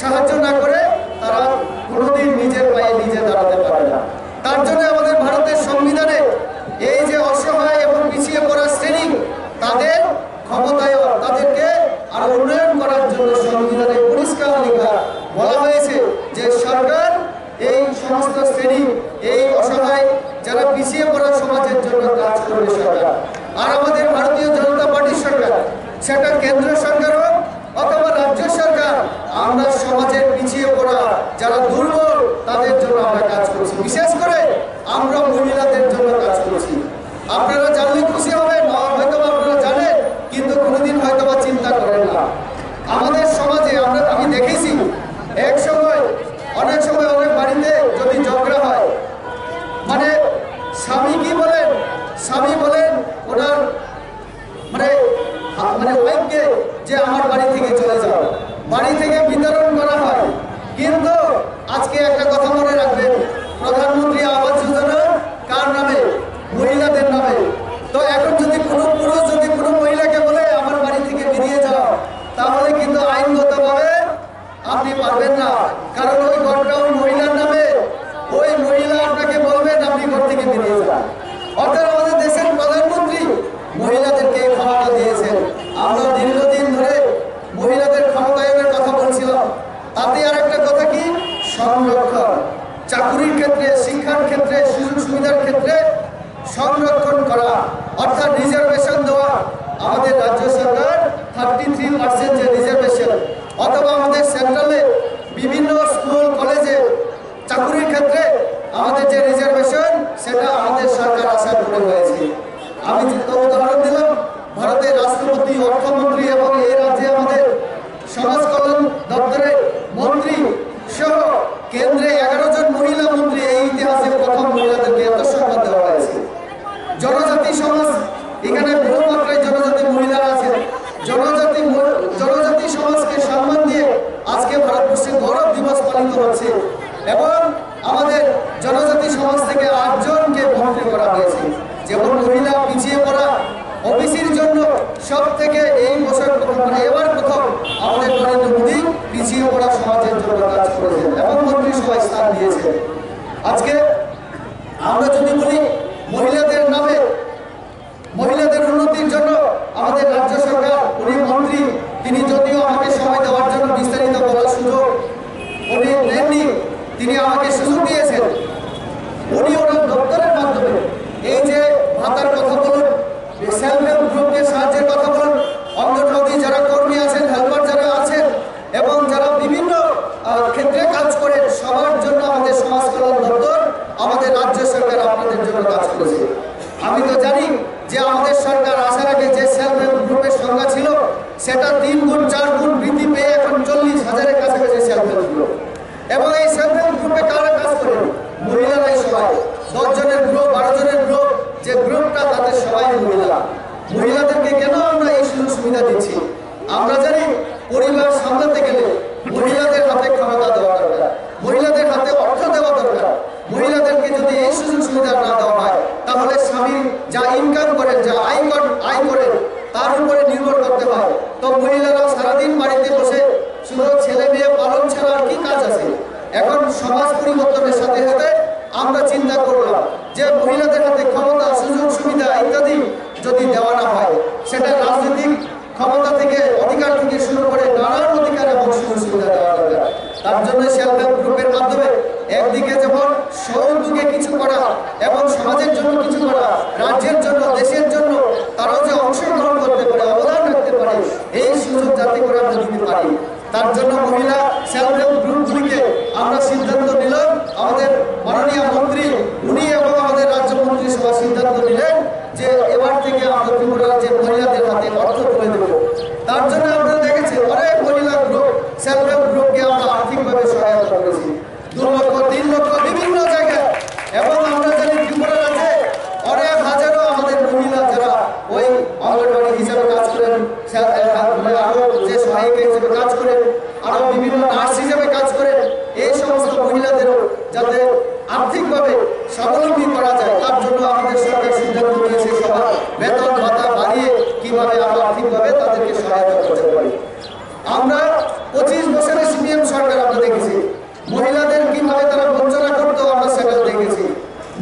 সাহায্য agora falando সংরক্ষণ করা, অর্থাৎ রিজার্ভেশন দেওয়া আমাদের রাজ্য সরকার থার্টি থ্রি পার্সেন্ট যে রিজার্ভেশন অথবা আমাদের সেন্ট্রালে বিভিন্ন স্কুল কলেজে চাকুরির ক্ষেত্রে আমাদের যে রিজার্ভেশন সেটা আমাদের সরকার আশা করে হয়েছে আমি যে উদাহরণ দিলাম, ভারতের রাষ্ট্রপতি অর্থমন্ত্রী সমাজ পরিবর্তনের সাথে সাথে আমরা চিন্তা করলাম যে মহিলাদের হাতে ক্ষমতা, সুযোগ, সুবিধা ইত্যাদি যদি দেওয়া না হয়, সেটা রাজনৈতিক ক্ষমতা থেকে অধিকার থেকে শুরু করে নানান অধিকার এবং সুযোগ সুবিধা দেওয়া দরকার। তার জন্য সেলফ হেল্প গ্রুপের মাধ্যমে একদিকে যেমন সৌদ্যোগে কিছু করা এবং সমাজের জন্য কিছু করা, রাজ্যের জন্য, দেশের জন্য তারাও যে অংশগ্রহণ করতে পারে অবদান রাখতে পারে এই সুযোগ যাতে করে আমরা দিতে পারি তার জন্য মহিলা সেলফ হেল্প গ্রুপগুলিকে আমরা সিদ্ধান্ত নিলাম আমাদের মাননীয় মন্ত্রী উনি এবং আমাদের রাজ্য মন্ত্রী সভা সিদ্ধান্ত নিলেন যে এবার থেকে আমরা ত্রিপুরা রাজ্যের মহিলাদের হাতে অর্থ তুলে দেব তার জন্য আমরা দেখেছি অনেক মহিলা গ্রুপ সেলফ হেল্প গ্রুপকে আমরা আর্থিকভাবে সহায়তা করেছি দু লক্ষ তিন লক্ষ বিভিন্ন জায়গায় এবং আমরা জানি ত্রিপুরা রাজ্যে অনেক হাজারো আমাদের মহিলা যারা ওই অঙ্গনবাড়ি হিসেবে কাজ করেন সে- মানে আরও যে সহায়িকা হিসেবে কাজ করেন আরও বিভিন্ন নার্স হিসেবে কাজ করেন এই সমস্ত মহিলাদেরও যাতে আর্থিকভাবে স্বাবলম্বী করা যায় তার জন্য আমাদের সরকার সিদ্ধান্ত নিয়েছে সবার বেতন ভাতা বাড়িয়ে কীভাবে আমরা আর্থিকভাবে তাদেরকে সহায়তা করতে পারি। আমরা পঁচিশ বছরের সিপিএম সরকার আমরা দেখেছি। মহিলাদের কীভাবে তারা বঞ্চনা করতো, আমরা সেটাও দেখেছি।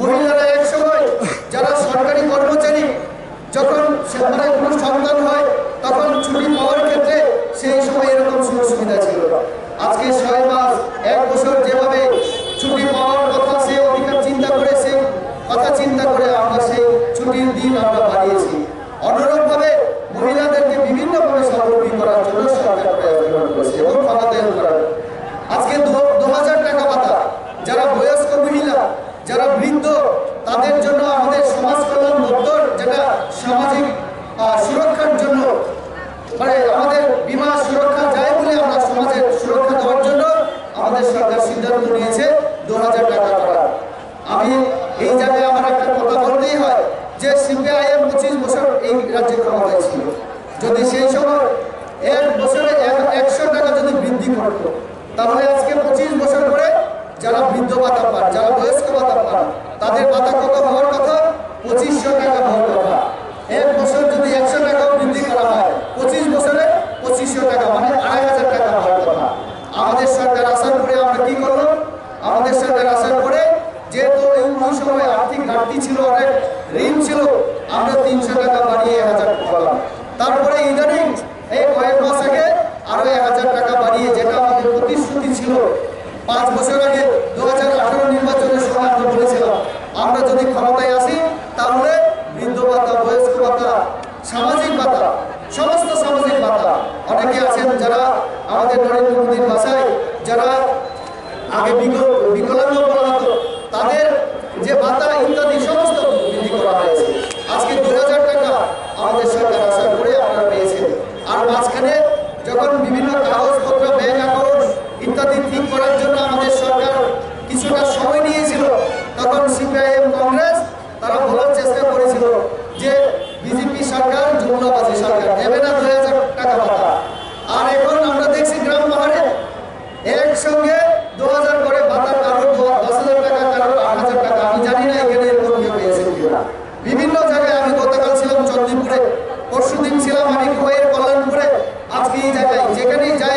মহিলারা এক সময় যারা সরকারি কর্মচারী, যখন সেখানে কোনো সন্তান হয় তখন ছুটি পাওয়ার ক্ষেত্রে সেই সময় এরকম সুযোগ সুবিধা ছিল না। আজকে ছয় মাস এক বছর যেভাবে ছুটি পাওয়ার কথা সে অধিকার চিন্তা করে সে কথা চিন্তা করে আমরা সেই ছুটির দিন আমরা বাড়িয়েছি অনুরূপভাবে মহিলাদেরকে বিভিন্নভাবে স্বাবলম্বী করার জন্য সরকার প্রয়াস গ্রহণ করেছে এবং ক্ষমতায়ন করার আজকে দু হাজার টাকা ভাতা যারা বয়স্ক মহিলা যারা বৃদ্ধ তাদের জন্য আমাদের সমাজ কল্যাণ দপ্তর যেটা সামাজিক আহ, সুরক্ষার জন্য মানে আমাদের বিমা সুরক্ষা যায় বলে আমরা সমাজের সুরক্ষা দেওয়ার জন্য আজকে পঁচিশ বছর পরে যারা বৃদ্ধ ভাতা পান যারা বয়স্ক ভাতা পান তাদের পঁচিশশো টাকা হওয়ার এক বছর যদি একশো টাকাও বৃদ্ধি করা হয়, পঁচিশ বছরে পঁচিশশো টাকা। মানে আড়াই হাজার টাকা হওয়ার কথা আমাদের সরকার আসার পরে আমরা কি করলাম? আমাদের সরকার আসার পরে যেহেতু এই সময় আর্থিক ঘাটতি ছিল অনেক, ঋণ ছিল, আমরা তিনশো টাকা বাড়িয়ে এক হাজার করলাম। তারপরে ইদানিং এই কয়েক মাস আগে আরও এক হাজার টাকা বাড়িয়ে, যেটা আমাদের প্রতিশ্রুতি ছিল, পাঁচ বছর আগে দু হাজার আঠারো নির্বাচনের সময় আমরা বলেছিলাম, আমরা যদি ক্ষমতায় আসি তাহলে বৃদ্ধ ভাতা বয়স্ক ভাতা সামাজিক ভাতা সমস্ত সামাজিক ভাতা অনেকে আছেন যারা আমাদের নরেন্দ্র মোদীর ভাষায় যারা আগে বিকল- বিকলাঙ্গ বলা হতো তাদের যে ভাতা ইত্যাদি সমস্ত বৃদ্ধি করা হয়েছে আজকে দু হাজার টাকা আমাদের সরকার আসার পরে আপনারা পেয়েছেন আর মাঝখানে যখন বিভিন্ন কাগজপত্র ব্যাংক অ্যাকাউন্ট ইত্যাদি ঠিক করার জন্য আমাদের সরকার কিছুটা সময় নিয়েছিল তখন সিপিআইএম কংগ্রেস তারা বলার চেষ্টা করেছিল যে বিজেপি সরকার যমুনাবাসী সরকার দেবে না দু হাজার টাকা ভাতা আর এখন আমরা দেখছি গ্রাম পাহাড়ে একসঙ্গে দু হাজার করে ভাতা কারও দশ হাজার টাকা কারও আট হাজার টাকা আমি জানি না এখানে এরকম কেউ পেয়েছেন কিনা বিভিন্ন জায়গায় আমি গতকাল ছিলাম চন্দ্রপুরে পরশুদিন ছিলাম আমি কোয়ের কল্যাণপুরে। আজকে জায়গায় যেখানেই যাই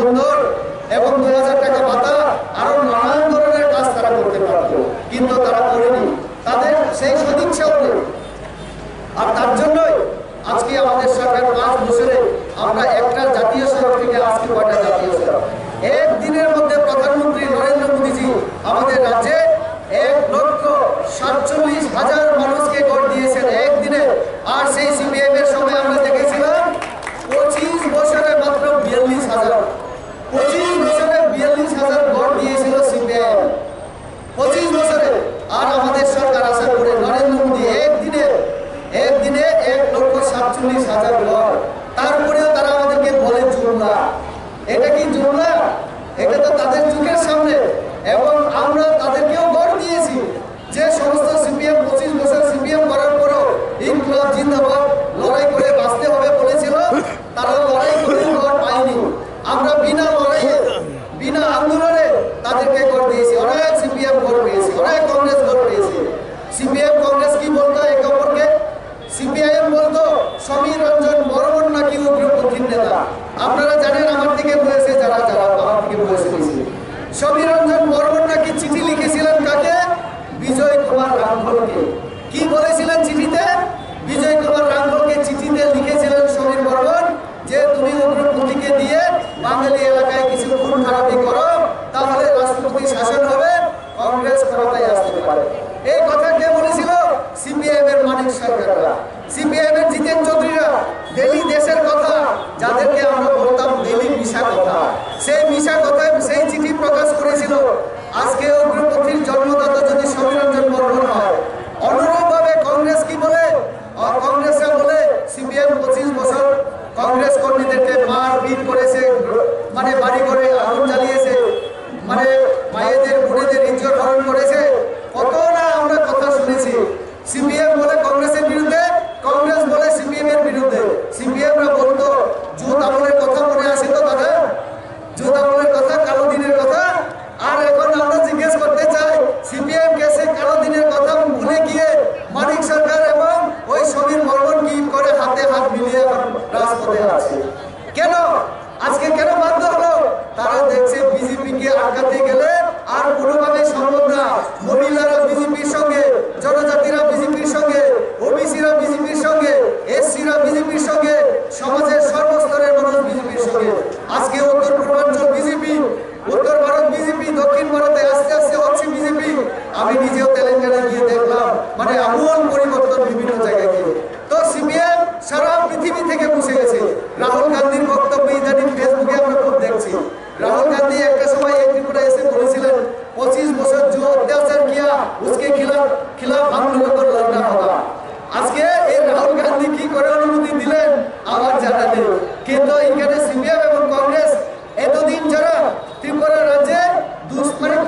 সুন্দর এবং দু হাজার টাকা ভাতা আরও নানান ধরনের কাজ তারা করতে পারত। কিন্তু তারা করেনি। তাদের সেই সদিচ্ছা আর তার জন্যই আজকে আমাদের সরকার পাঁচ বছরে আমরা Дальше просто সিপিএম এর জিতেন চৌধুরীরা। ডেলি দেশের কথা, যাদেরকে আমরা বলতাম ডেলি মিশা কথা। সেই মিশা কথা Acá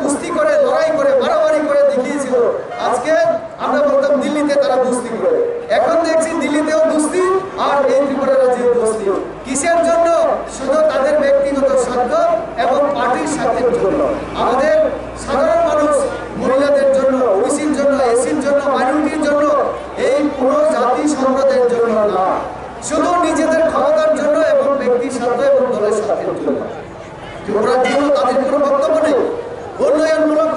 কুস্তি করে, লড়াই করে, মারামারি করে দেখিয়েছিল। আজকে আমরা বলতাম দিল্লিতে তারা কুস্তি করে। এখন দেখছি দিল্লিতেও কুস্তি আর এই ত্রিপুরা রাজ্যেও কুস্তি। কিসের জন্য? শুধু তাদের ব্যক্তিগত স্বার্থ এবং পার্টির স্বার্থের জন্য। আমাদের সাধারণ মানুষ, মহিলাদের জন্য ওইসির জন্য, এসির জন্য মাইনরিটির জন্য, এই পুরো জাতি সম্প্রদায়ের জন্য না। শুধু নিজেদের ক্ষমতার জন্য এবং ব্যক্তির স্বার্থ এবং দলের স্বার্থের জন্য। ত্রিপুরার জন্য তাদের কোনো Eğer Murat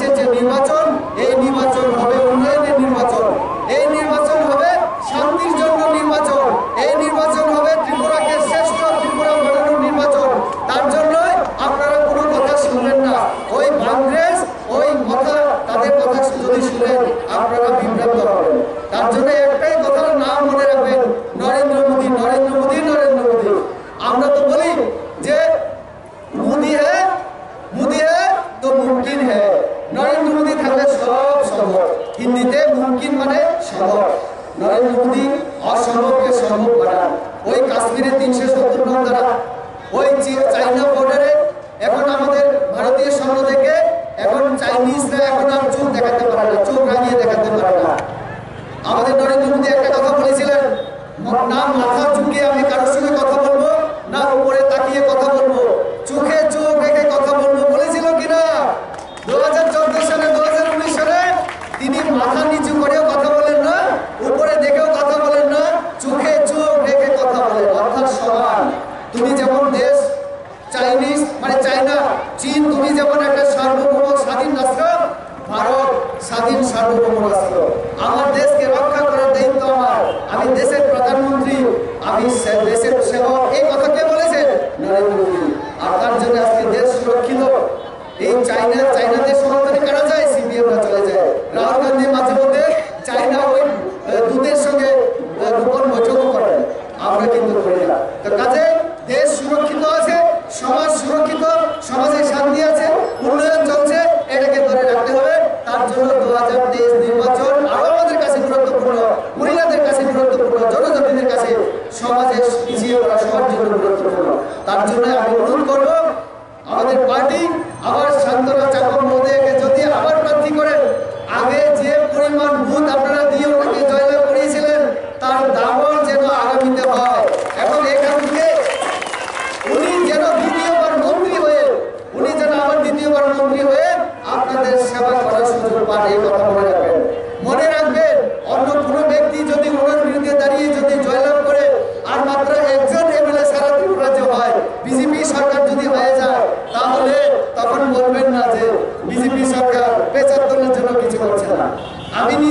দু হাজার ম- না মাথা ঝুঁকিয়ে আমি কারোর সঙ্গে কথা বলব না উপরে তাকিয়ে কথা বলব চোখে চোখ রেখে কথা বলব বলেছিল কিনা দু হাজার চোদ্দ সালে দু হাজার উনিশ সালে তিনি মাথা নিচু করেও কথা বলেন না উপরে দেখেও কথা বলেন না চোখে চোখ রেখে কথা বলেন অর্থাৎ সমান তুমি যেমন দেশ চাইনিজ মানে চাইনা চীন তুমি যেমন একটা সার্বভৌম স্বাধীন রাষ্ট্র ভারত স্বাধীন সার্বভৌম রাষ্ট্র আমার দেশকে রক্ষা করার দায়িত্ব আমার আমি দেশের প্রধানমন্ত্রী আমি সে- দেশের সেবক এই কথা কে বলেছেন নরেন্দ্র মোদী আর তার জন্য আজকে দেশ সুরক্ষিত এই চাইনা চাইনাদের সমাধানে কারা যায় সিপিএমরা চলে যায় রাহুল গান্ধী মাঝে মধ্যে চাইনা ওই আহ, দূতের সঙ্গে আহ, গোপন বৈঠকও করেন আমরা কিন্তু করি না তো কাজে দেশ সুরক্ষিত আছে সমাজ সুরক্ষিত সমাজে শান্তি আছে উন্নয়ন চলছে এটাকে ধরে রাখতে হবে তার জন্য দু হাজার তেইশ নির্বাচন আরও আমাদের কাছে গুরুত্বপূর্ণ মহিলাদের কাছে গুরুত্বপূর্ণ জনজাতিদের কাছে সমাজে পিছিয়ে পড়া সবার জন্য গুরুত্বপূর্ণ তার জন্য আমি অনুরোধ করব আমাদের পার্টি আবার শান্তনা চাকর মহোদয়কে যদি আবার প্রার্থী করেন আগে যে পরিমাণ ভূত আপনারা দিয়ে ওনাকে জয়লাভ করিয়েছিলেন তার দাবল যেন আগামীতে হয় এবং এখান থেকে উনি যেন দ্বিতীয়বার মন্ত্রী হয়ে উনি যেন আবার দ্বিতীয়বার মন্ত্রী হয়ে আপনাদের সেবা করার সুযোগ পান এই কথা মনে রাখবেন মনে রাখবেন অন্য কোনো ব্যক্তি যদি ওনার বিরুদ্ধে দাঁড়িয়ে যদি জয়লাভ করে আর মাত্র একজন এমএলএ সারা ত্রিপুরাজ্য হয় বিজেপি সরকার যদি হয়ে যায় তাহলে তখন বলবেন না যে বিজেপি সরকার পেঁচাত্তরের জন্য কিছু করছে না আমি